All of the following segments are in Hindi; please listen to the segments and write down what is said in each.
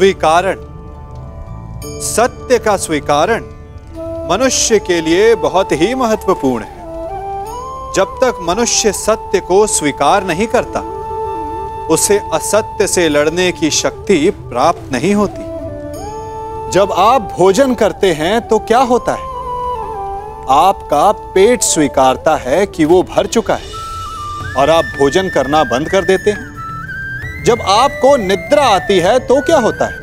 स्वीकारण। सत्य का स्वीकारण मनुष्य के लिए बहुत ही महत्वपूर्ण है। जब तक मनुष्य सत्य को स्वीकार नहीं करता, उसे असत्य से लड़ने की शक्ति प्राप्त नहीं होती। जब आप भोजन करते हैं तो क्या होता है? आपका पेट स्वीकारता है कि वो भर चुका है और आप भोजन करना बंद कर देते हैं। जब आपको निद्रा आती है तो क्या होता है?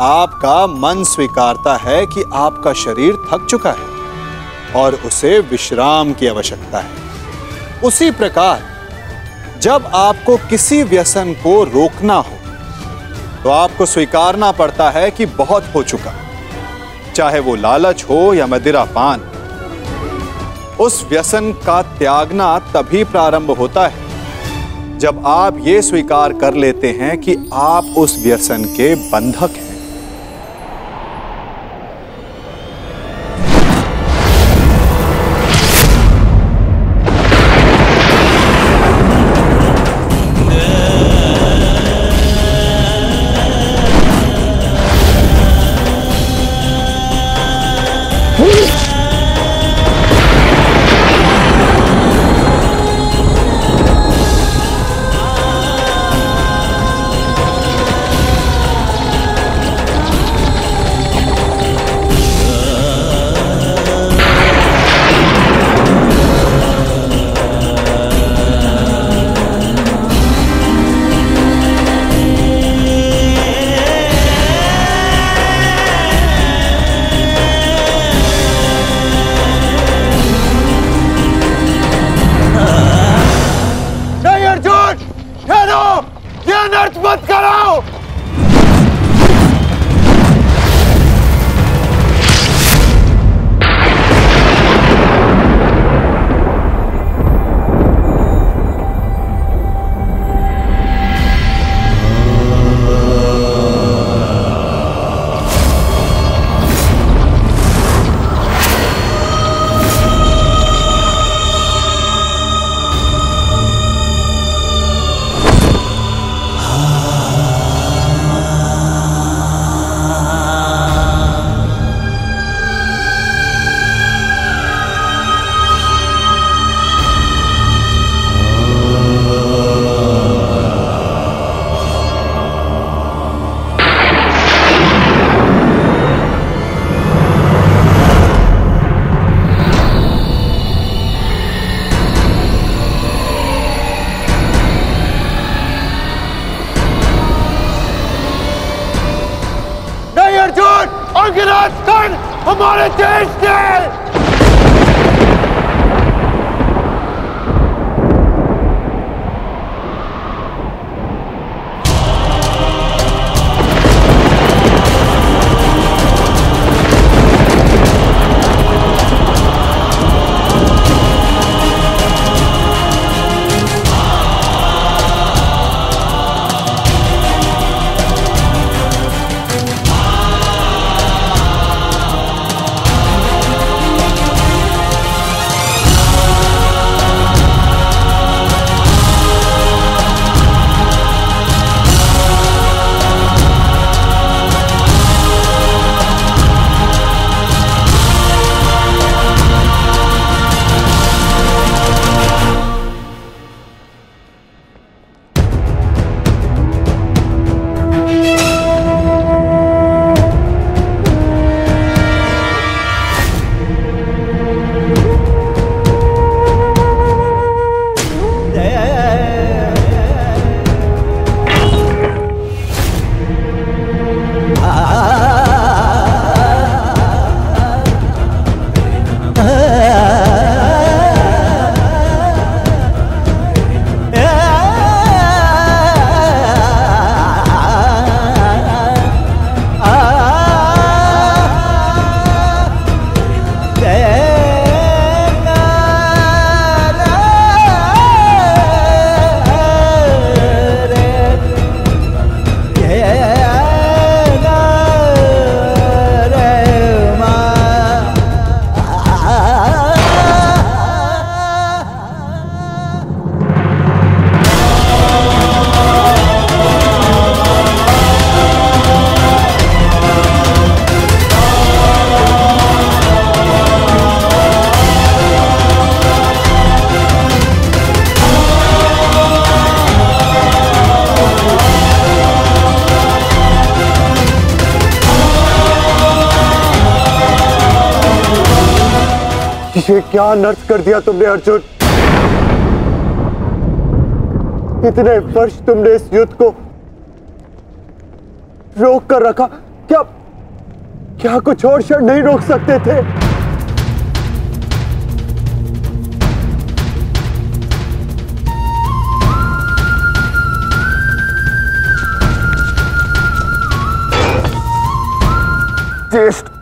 आपका मन स्वीकारता है कि आपका शरीर थक चुका है और उसे विश्राम की आवश्यकता है। उसी प्रकार, जब आपको किसी व्यसन को रोकना हो तो आपको स्वीकारना पड़ता है कि बहुत हो चुका चाहे वो लालच हो या मदिरा पान उस व्यसन का त्यागना तभी प्रारंभ होता है जब आप ये स्वीकार कर लेते हैं कि आप उस व्यसन के बंधक हैं। अनर्थ मत हमारे ये क्या अनर्थ कर दिया तुमने, अर्जुन? इतने वर्ष तुमने इस युद्ध को रोक कर रखा। क्या क्या कुछ और क्षण नहीं रोक सकते थे? ज्येष्ठ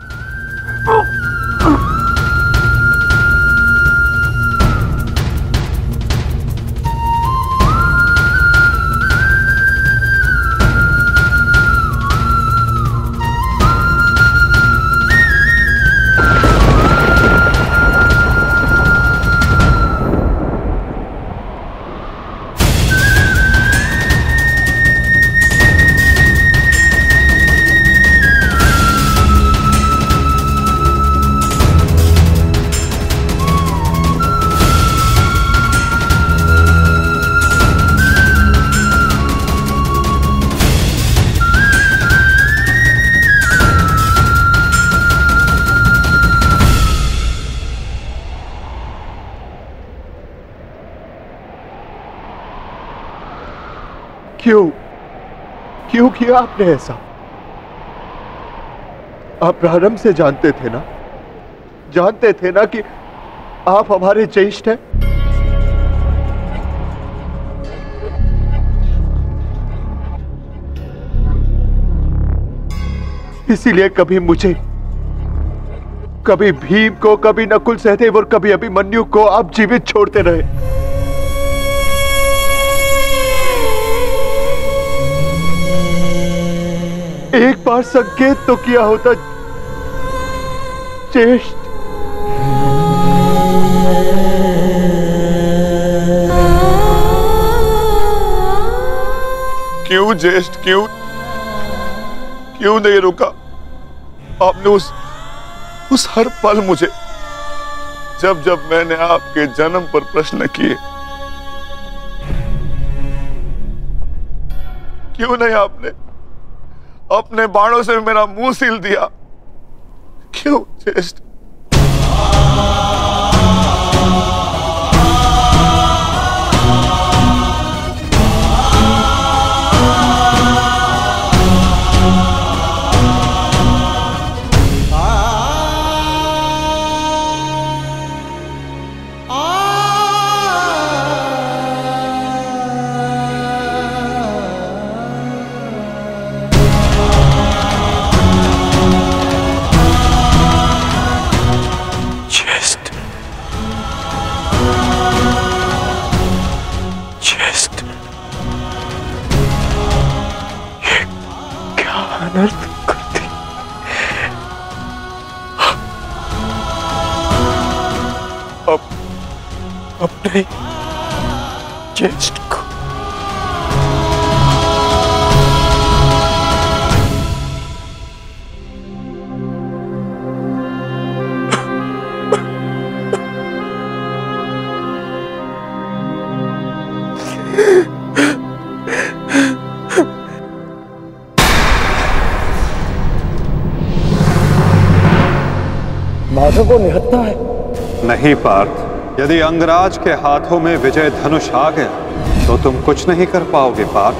क्यों किया आपने ऐसा? आप प्रारंभ से जानते थे ना? जानते थे ना कि आप हमारे ज्येष्ठ हैं? इसीलिए कभी मुझे, कभी भीम को, कभी नकुल सहदेव और कभी अभिमन्यु को आप जीवित छोड़ते रहे। एक बार संकेत तो किया होता। ज्येष्ठ क्यों ज्येष्ठ क्यों? क्यों नहीं रुका? आपने उस उस हर पल मुझे, जब जब मैंने आपके जन्म पर प्रश्न किए। क्यों नहीं आपने अपने बाणों से मेरा मुँह सील दिया। क्यों ज्येष्ठ माधव को निहत्ता है। नहीं, पार्थ। यदि अंगराज के हाथों में विजय धनुष आ गया तो तुम कुछ नहीं कर पाओगे, पार्थ।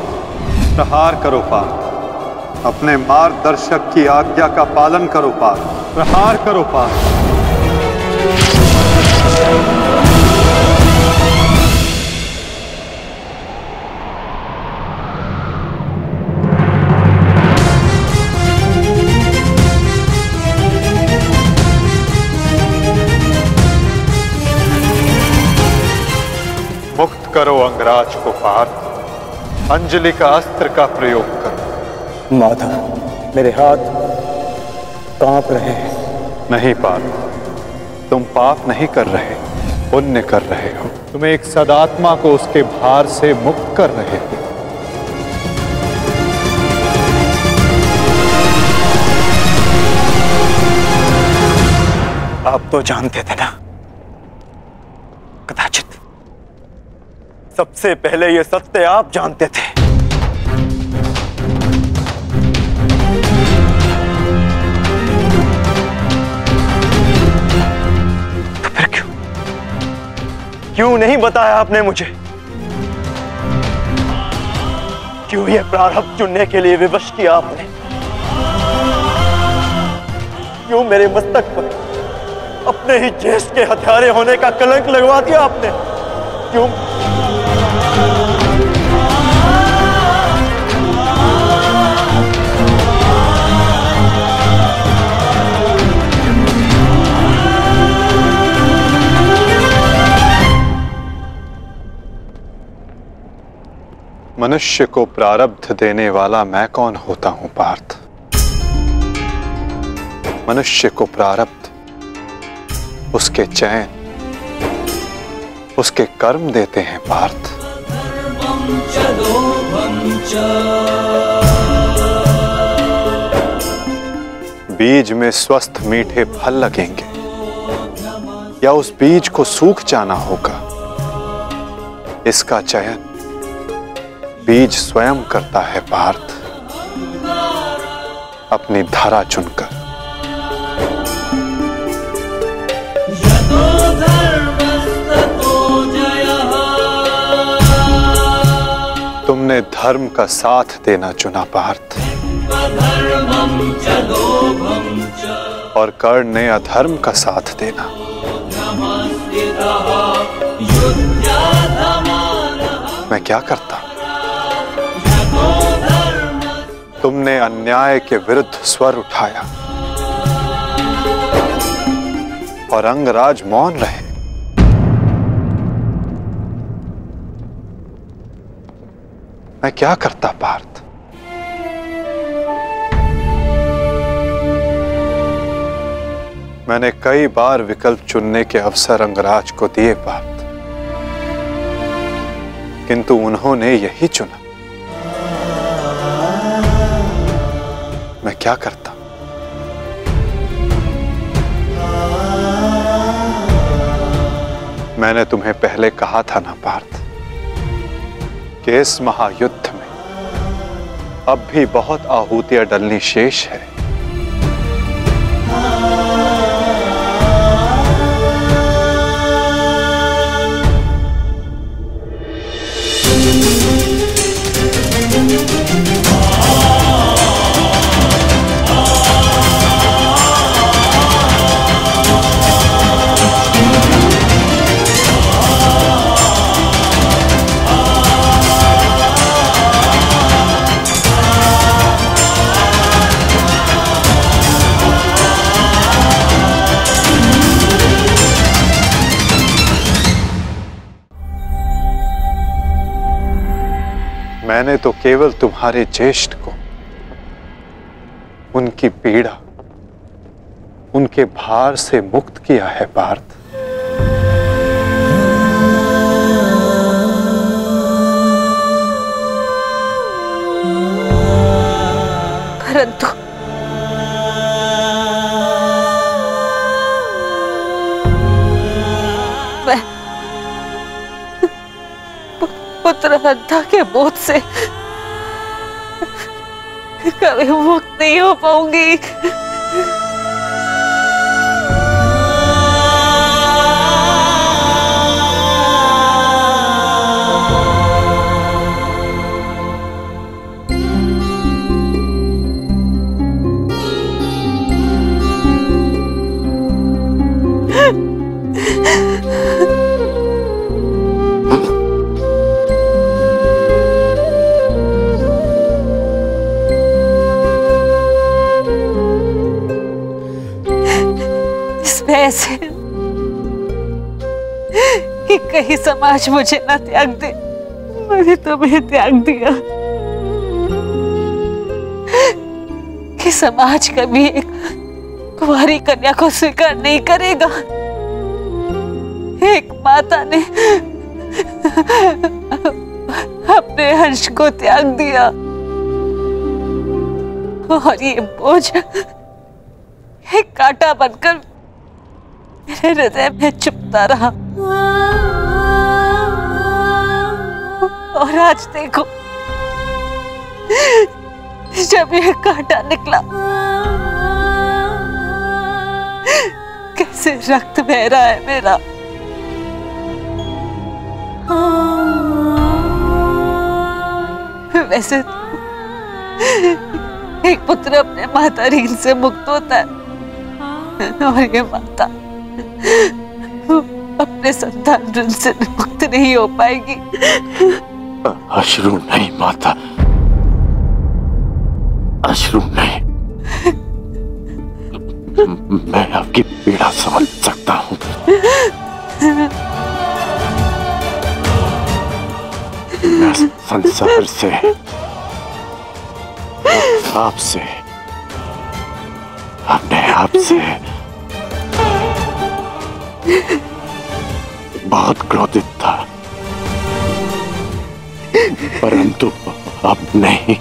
प्रहार करो, पार्थ। अपने मार्गदर्शक की आज्ञा का पालन करो, पार्थ। प्रहार करो, पार्थ। अंगराज को पार अंजलि का अस्त्र का प्रयोग करो। माधव मेरे हाथ काँप रहे हैं। नहीं पार्थ तुम पाप नहीं कर रहे पुण्य कर रहे हो। तुम एक सदात्मा को उसके भार से मुक्त कर रहे हो। आप तो जानते थे ना? सबसे पहले ये सत्य आप जानते थे। फिर क्यों? क्यों नहीं बताया आपने मुझे? क्यों ये प्रारब्ध चुनने के लिए विवश किया आपने? क्यों मेरे मस्तक पर अपने ही ज्येष्ठ के हथियारे होने का कलंक लगवा दिया आपने? क्यों मनुष्य को प्रारब्ध देने वाला मैं कौन होता हूँ, पार्थ? मनुष्य को प्रारब्ध, उसके चैन उसके कर्म देते हैं, पार्थ। बीज में स्वस्थ मीठे फल लगेंगे, या उस बीज को सूख जाना होगा, इसका चयन बीज स्वयं करता है पार्थ। अपनी धारा चुनकर। तुमने धर्म का साथ देना चुना पार्थ। और कर्ण ने अधर्म का साथ देना। मैं क्या करता? तुमने अन्याय के विरुद्ध स्वर उठाया। और अंगराज मौन रहे। मैं क्या करता पार्थ? मैंने कई बार विकल्प चुनने के अवसर अंगराज को दिए, पार्थ। किंतु उन्होंने यही चुना। क्या करता? मैंने तुम्हें पहले कहा था ना, पार्थ, कि इस महायुद्ध में अब भी बहुत आहूतियाँ डलनी शेष है। केवल तुम्हारे ज्येष्ठ को, उनकी पीड़ा, उनके भार से मुक्त किया है पार्थ। परंतु पुत्र हत्या के बोध से कभी मुक्त नहीं हो पाऊँगी। समाज मुझे ना त्याग दे। मैंने तुम्हें त्याग दिया। कि समाज कभी एक कुंवारी कन्या को स्वीकार नहीं करेगा। एक माता ने अपने हर्ष को त्याग दिया। और ये बोझ एक कांटा बनकर मेरे हृदय में चुपता रहा। और आज देखो, जब ये कांटा निकला, कैसे रक्त बह रहा है मेरा। वैसे तो एक पुत्र अपने माता ऋण से मुक्त होता है, और ये माता अपने संतान ऋण से मुक्त नहीं हो पाएगी। अश्रु नहीं, माता। अश्रु नहीं। मैं आपकी पीड़ा समझ सकता हूँ। मैं संसार से आपसे अपने आप से बहुत क्रोधित था। परंतु अब नहीं।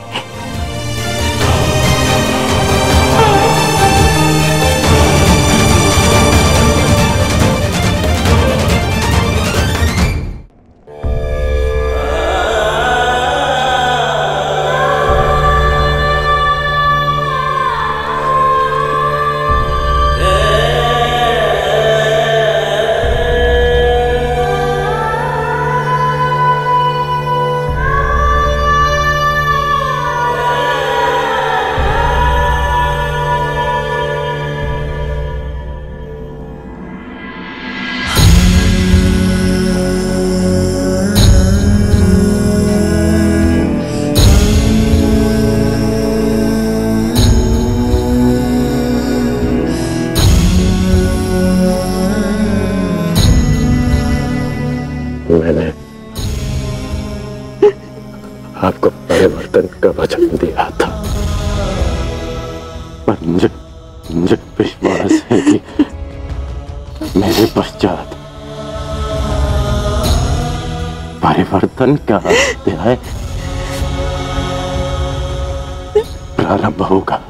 परिवर्तन का अध्याय प्रारंभ होगा।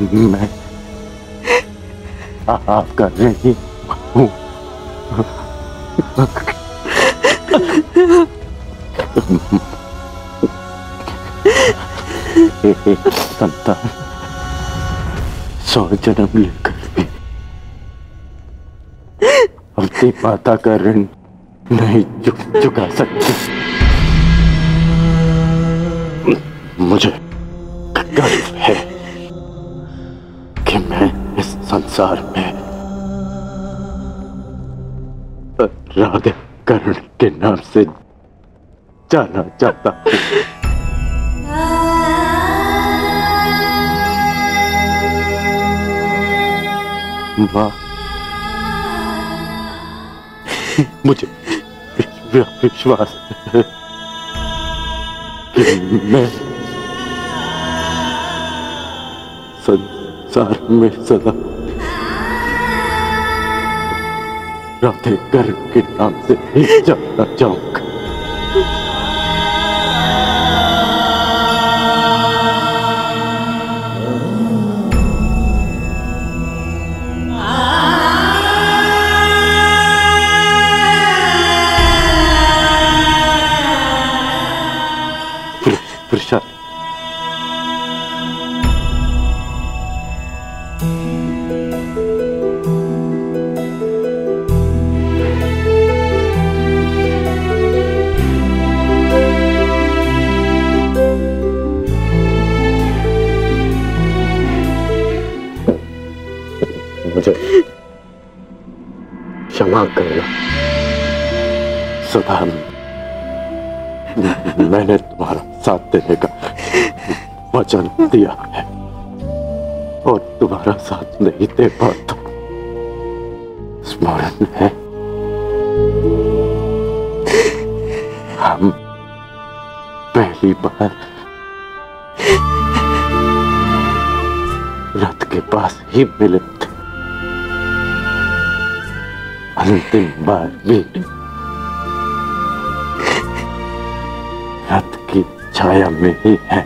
मैं आ- आपका नहीं हूँ। संतान सौ जन्म लेकर भी अपनी माता का ऋण नहीं चुक चुका सकती मुझे गर्व है कि मैं इस संसार में राधे कर्ण के नाम से जाना चाहता हूँ माँ मुझे विश्वास कि मैं संसार में सदा राधे कर के नाम से जाना चाहूँगा। प्रसाद मुझे क्षमा करना। सदा मैंने साथ देने का वचन दिया है। और तुम्हारा साथ नहीं दे पाता। स्मरण है। हम पहली बार रथ के पास ही मिले थे। अंतिम बार भी छाया में ही। है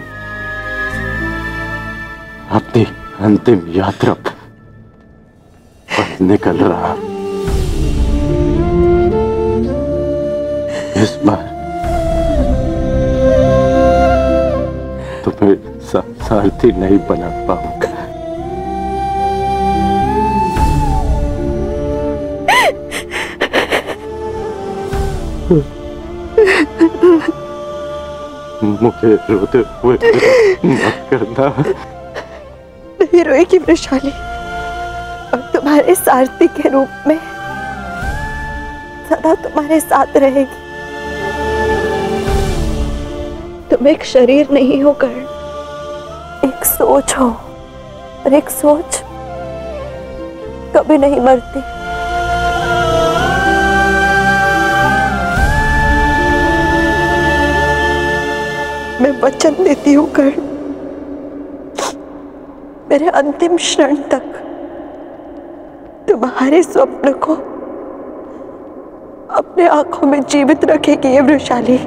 अपनी अंतिम यात्रा पर निकल रहा। इस बार तुम्हें सारथी नहीं बना पाऊँगा। मुझे रोते हुए मत करना नहीं रोएगी वृशाली और तुम्हारे सारथी के रूप में सदा तुम्हारे साथ रहेगी। तुम एक शरीर नहीं हो, कर्ण। एक सोच हो, और एक सोच कभी नहीं मरती। वचन देती हूँ कर मेरे अंतिम क्षण तक तुम्हारे स्वप्न को अपने आँखों में जीवित रखेगी ये वृशाली